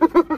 Ha ha ha!